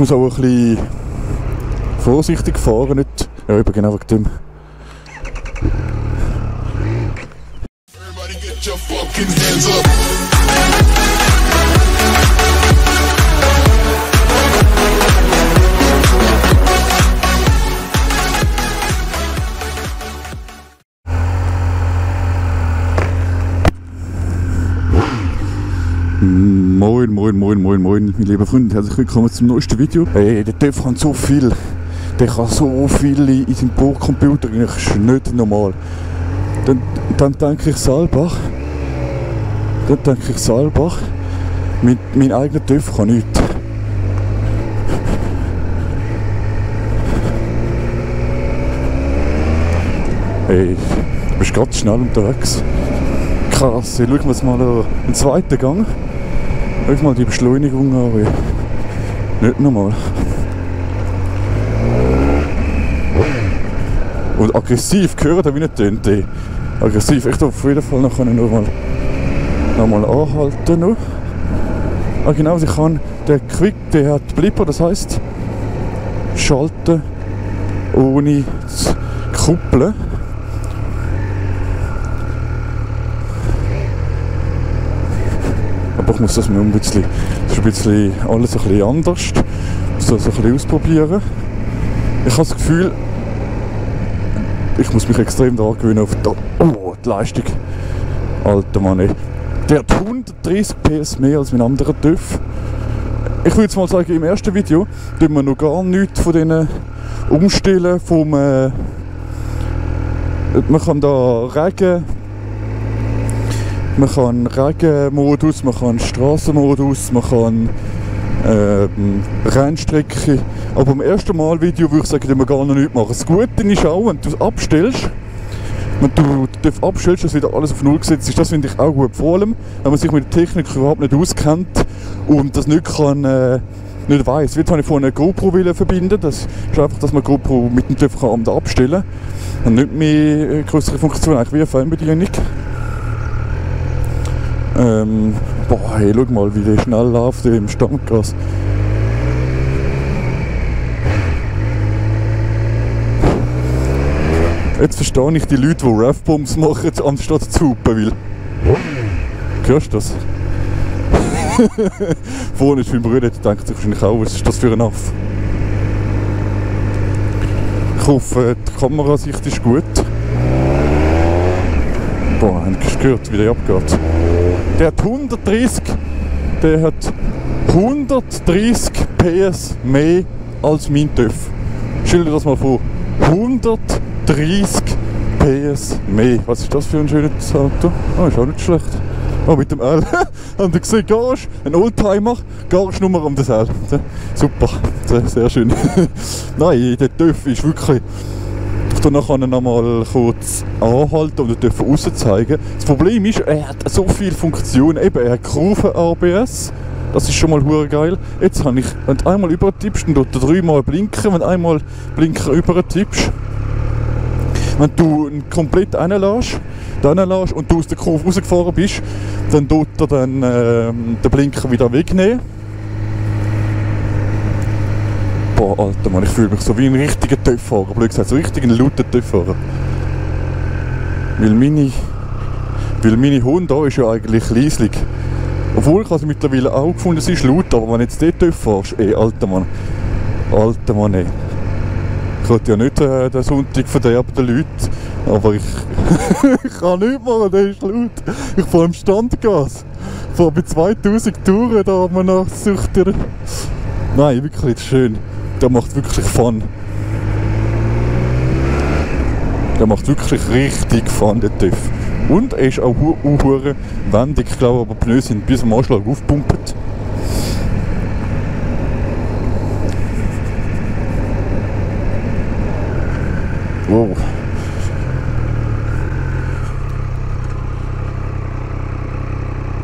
muss auch ein bisschen vorsichtig fahren, nicht... Ja, eben genau wegen dem. Everybody get. Moin, moin, moin, moin, moin, meine lieben Freunde, herzlich willkommen zum neuesten Video. Ey, der Töff kann so viel, der kann so viel in in seinem Bordcomputer, das ist nicht normal. Dann, dann denke ich Saalbach, dann denke ich Saalbach, mein, mein eigener Töff kann nichts. Ey, du bist ganz schnell unterwegs. Krass, hey, schauen wir uns mal da einen zweiten Gang. Schau mal die Beschleunigung ey. Nicht normal. Und aggressiv, gehört er wie nicht tönt. Aggressiv, ich auf jeden Fall noch, mal, noch mal anhalten. Noch. Ah genau, ich kann, der Quick, der hat Blipper, das heisst, schalten ohne zu kuppeln. Aber ich muss das mir ein bisschen, das ist ein bisschen alles ein bisschen anders. Ich muss das ein bisschen ausprobieren. Ich habe das Gefühl, ich muss mich extrem daran gewöhnen auf die, oh, die Leistung. Alter Mann, ey. Der hat 130 PS mehr als mein anderer TÜV. Ich würde jetzt mal sagen, im ersten Video tun wir noch gar nichts von diesen Umstellen vom... Äh, man kann da Regen man kann Regenmodus, man kann Strassenmodus, man kann ähm, Rennstrecke. Aber beim ersten Mal Video würde ich sagen, dass wir gar noch nichts machen. Das Gute ist auch, wenn du es abstellst, wenn du das abstellst, dass wieder alles auf Null gesetzt ist, das finde ich auch gut. Vor allem, wenn man sich mit der Technik überhaupt nicht auskennt und das nicht kann, äh, nicht weiss. Jetzt habe ich vorhin eine GoPro verbinden. Das ist einfach, dass man GoPro mit dem TÜV abstellen kann. Und nicht mehr äh, größere Funktion, eigentlich wie eine Fernbedienung. Ähm, boah, hey, schau mal, wie der schnell läuft im Stammgas. Jetzt verstehe ich die Leute, die Ref-Bombs machen, anstatt zu hupen, weil... Hörst du das? Vorne ist mein Bruder, der denkt sich wahrscheinlich auch, was ist das für ein Aff? Ich hoffe, die Kamerasicht ist gut. Boah, du gehört, wie der abgeht? Der hat 130, der hat 130 PS mehr als mein TÜV. Stell dir das mal vor. 130 PS mehr. Was ist das für ein schönes Auto? Ah, ist auch nicht schlecht. Oh, mit dem L. Habt ihr gesehen, Garage, ein Oldtimer, Garage-Nummer um das L. Super, sehr schön. Nein, der TÜV ist wirklich... Ich tue nachher noch mal kurz anhalten und dürfen zeigen. Das Problem ist, er hat so viele Funktionen. Eben, er hat Kurven ABS. Das ist schon mal hure geil. Jetzt habe ich, wenn du einmal übertippst, dann tut er dreimal blinken. Wenn du einmal Blinker übertippst, wenn du ihn komplett reinlässt, dann lässt und du aus der Kurve rausgefahren bist, dann tut er dann ähm, den Blinker wieder wegnehmen. Alter Mann, ich fühle mich so wie ein richtiger TÜV-Fahrer. Blöd gesagt, so richtig ein lauter TÜV-Fahrer. Weil meine, weil meine Honda ist ja eigentlich leislich. Obwohl ich also mittlerweile auch gefunden, sie ist laut, aber wenn du jetzt dort TÜV fährst, ey, alter Mann. Alter Mann, ey. Ich wollte ja nicht äh, den Sonntag verderben den Leuten, aber ich, ich kann nichts machen, der ist laut. Ich fahre im Standgas. Ich fahre bei 2000 Touren da man nach Suchter. Nein, wirklich, schön. Der macht wirklich Fun. Der macht wirklich richtig Fun, der TÜV. Und er ist auch hu- hu- hure wendig. Ich glaube, aber die Pneu sind bis zum Anschlag aufgepumpt. Wow.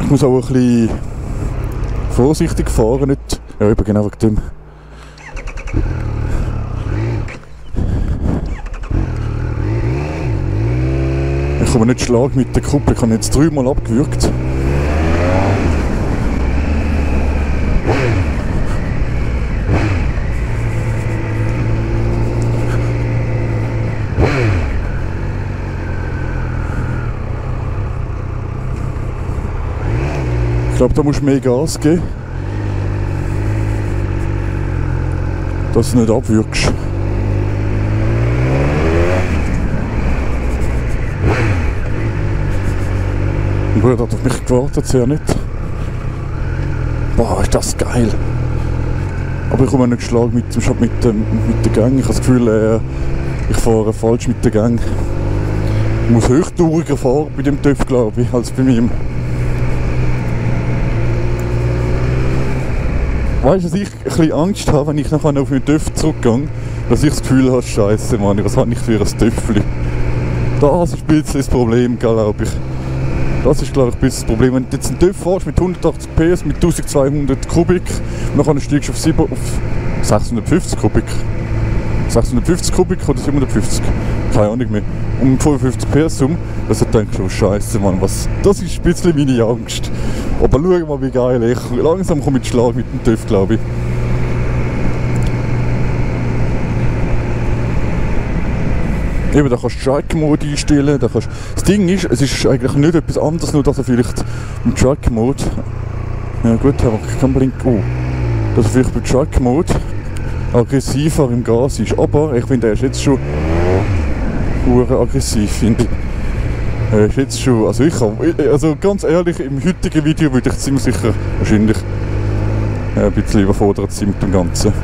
Ich muss auch ein bisschen vorsichtig fahren, nicht... Ja, eben genau wegen dem. ich komme nicht schlagen mit der Kuppe. Ich habe jetzt dreimal abgewürgt. Ich glaube, da musst du mehr Gas geben, dass du nicht abwürgst. Bruder hat auf mich gewartet, sehr nicht. Boah, ist das geil. Aber ich komme nicht geschlagen mit, mit, dem, mit der Gang. Ich habe das Gefühl, äh, ich fahre falsch mit der Gang. Ich muss höchtouriger fahren bei dem TÜV, glaube ich, als bei mir. Weißt du, dass ich ein bisschen Angst habe, wenn ich nachher auf meinen TÜV zurückgehe, dass ich das Gefühl habe, Scheiße, Mann, was habe ich für ein TÜVli? Das ist ein bisschen das Problem, glaube ich. Das ist, glaube ich, ein bisschen das Problem. Wenn du jetzt einen TÜV fährst mit 180 PS, mit 1200 Kubik, dann steigst du auf, 7, auf 650 Kubik. 650 Kubik oder 750? Keine Ahnung mehr. Um 55 PS um, dass du denkst, oh Scheiße, Mann, was, das ist ein bisschen meine Angst. Aber schau mal, wie geil. Ich, langsam komme ich Schlag mit dem TÜV, glaube ich. Eben, da kannst du Strike Mode einstellen. Da kannst, das Ding ist, es ist eigentlich nicht etwas anderes, nur dass er vielleicht im Strike Mode. Ja gut, haben wir keinen Blink. Oh. Dass er vielleicht beim Strike Mode aggressiver im Gas ist. Aber ich finde, er ist jetzt schon hure aggressiv, finde ich. Er ist jetzt schon, also ich hab, also ganz ehrlich, im heutigen Video würde ich ziemlich sicher wahrscheinlich äh, ein bisschen überfordert sein mit dem Ganzen.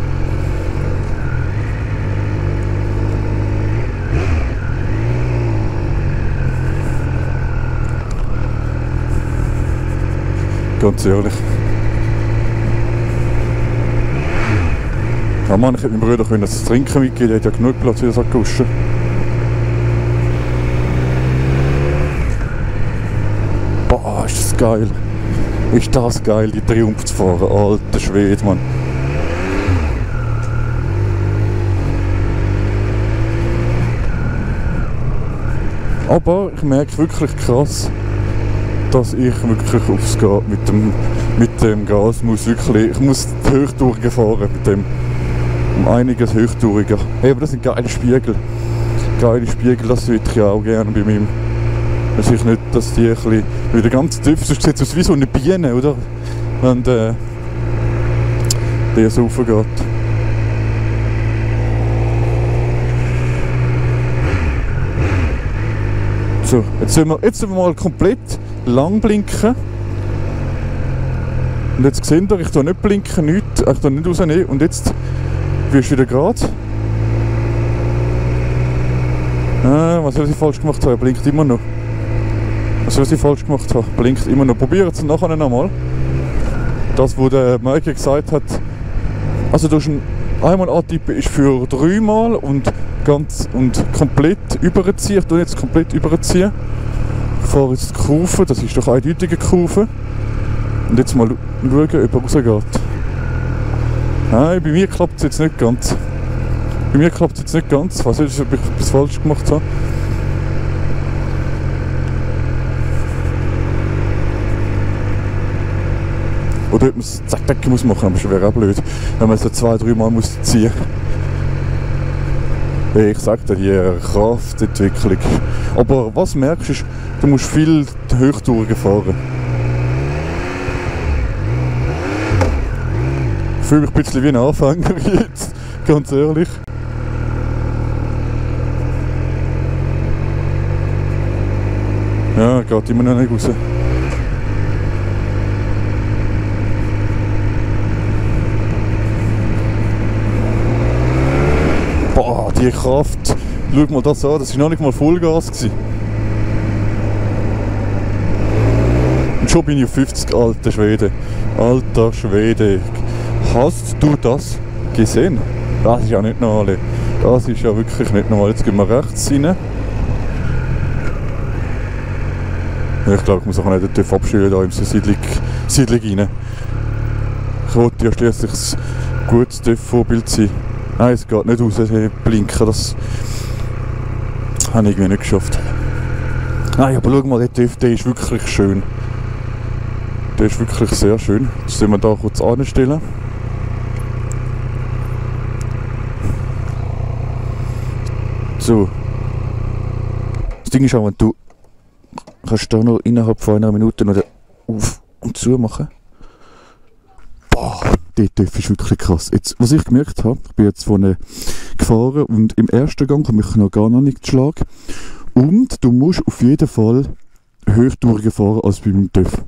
Ganz ehrlich. Ja Mann, ich hätte meinem Bruder können das Trinken mitgeben, der hat ja genug Platz, wie er sagt. Boah, ist das geil. Ist das geil, die Triumph zu fahren. Alter Schwede, Mann. Aber ich merke wirklich krass, dass ich wirklich aufs Gas mit dem, mit dem Gas muss wirklich, ich muss hochtouriger fahren mit dem, um einiges hochtouriger. Hey, aber das sind geile Spiegel. Geile Spiegel, das würde ich auch gerne bei meinem, dass ich nicht, dass die ein bisschen, weil der ganze TÜV, sonst sieht es wie so eine Biene, oder? Wenn der, der so raufgeht. So, jetzt sollen wir, jetzt sollen wir mal komplett lang blinken. Und jetzt seht ihr, ich tue nicht blinken, nichts, ich tue nicht rausnehmen. Und jetzt wirst du wieder gerade. Ah, was soll ich falsch gemacht haben? Er blinkt immer noch. Was soll ich falsch gemacht haben? Blinkt immer noch. Probieren es nachher nochmal. Das, was der Maike gesagt hat. Also du hast ein einmal antippen ist für dreimal und ganz und komplett überziehen. Ich jetzt komplett überziehen. Ich fahre jetzt die Kurve, das ist doch eindeutige Kurve. Und jetzt mal schauen, ob er rausgeht. Nein, bei mir klappt es jetzt nicht ganz. Bei mir klappt es jetzt nicht ganz. Was ist, ob ich etwas falsch gemacht habe? Oder ob man es zack zack muss machen, aber das wäre auch blöd, wenn man es so zwei, drei Mal muss ziehen Hey, Ich sag dir, hier Kraftentwicklung. Aber was merkst du, ist, du musst viel Hochtouren fahren. Ich fühle mich ein bisschen wie ein Anfänger jetzt, ganz ehrlich. Ja, geht immer noch nicht raus. Boah, die Kraft. Schau mal das an, das war noch nicht mal Vollgas. Gewesen. Und schon bin ich auf 50, alter Schwede. Alter Schwede. Hast du das gesehen? Das ist ja nicht normal. Das ist ja wirklich nicht normal. Jetzt gehen wir rechts rein. Ich glaube, ich muss auch nicht den TÜV abstellen, in so Siedlung, Siedlung rein. Ich wollte ja schließlich ein gutes TÜV-Vorbild sein. Nein, es geht nicht raus, blinken, das habe ich irgendwie nicht geschafft. Nein, aber schau mal, der TÜV, der ist wirklich schön. Der ist wirklich sehr schön. Jetzt sollen wir da kurz anstellen. So. Das Ding ist auch, wenn du kannst da noch innerhalb von einer Minute noch auf, und zumachen. Boah, der TÜV ist wirklich krass. Jetzt, was ich gemerkt habe, ich bin jetzt vorne gefahren und im ersten Gang komme ich noch gar noch nicht zu Schlag. Und du musst auf jeden Fall höher durchfahren als beim TÜV.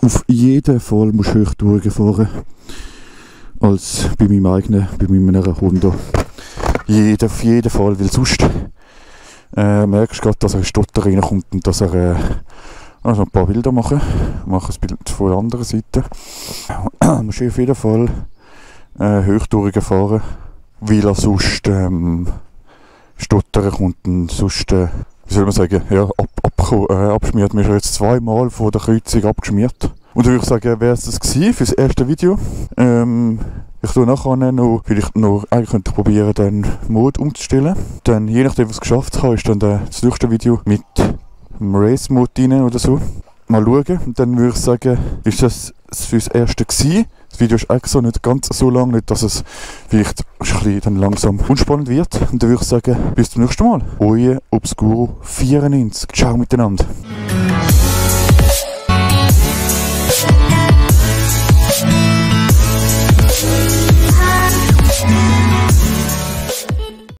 Auf jeden Fall musst du höher durchfahren als bei meinem eigenen, bei meiner Honda. Jeder, auf jeden Fall, weil sonst äh, merkst du gerade, dass er in Stotter reinkommt und dass er äh, also ein paar Bilder machen. Ich mache ein Bild von der anderen Seite. Du musst auf jeden Fall äh, hoch durchfahren, weil er sonst ähm, stottern kommt und sonst, äh, wie soll man sagen, ja, ab, ab, äh, abschmiert. Wir sind jetzt zweimal von der Kreuzung abgeschmiert. Und dann würde ich sagen, wäre es das gewesen für das erste Video. Ähm, ich tue nachher noch, vielleicht noch, eigentlich könnte ich probieren, den Mode umzustellen. Dann, je nachdem, was ich geschafft habe, ist dann der, das nächste Video mit dem Race Mode rein oder so. Mal schauen. Und dann würde ich sagen, ist das für das erste gewesen. Das Video ist extra nicht ganz so lang, nicht, dass es vielleicht ein dann langsam unspannend wird. Und dann würde ich sagen, bis zum nächsten Mal. Euer Obscuro 94. Ciao miteinander.